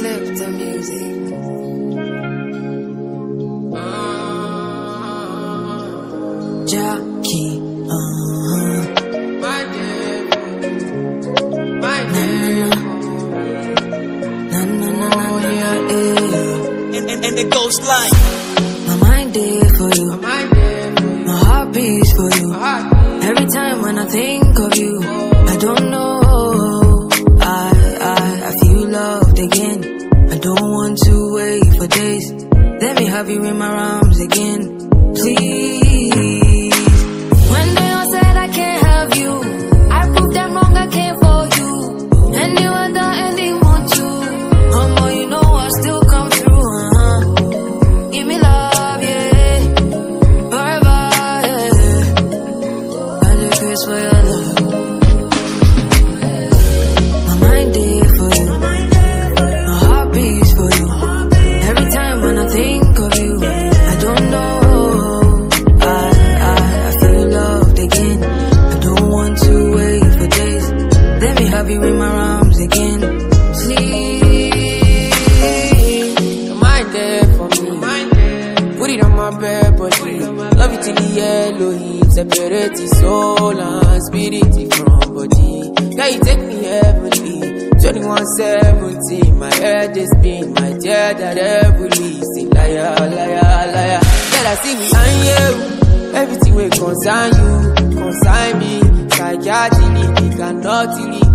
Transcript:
flip the music. Jackie, uh-huh. My my. Na na na na na yeah. And, and, and it goes like My mind there for you, My heart beats for you. heart. Every time when I think for. Let me have you in my arms again, please. When they all said I can't have you, I proved them wrong. I came for you, and you were the ending want to. Mama, you know I still come through. Uh-huh. Give me love, yeah, forever, yeah. I live this for your love. Again. Please. My there for me. Put it on my bed, body. Love you till the yellow heat. Separate soul and spirit from body. Can you take me heavenly? 2117, my head is spin, my dear that heavily. Say liar, liar, liar. Let I see me and you. Everything will concern you, concern me. Psychiatry, cannot delete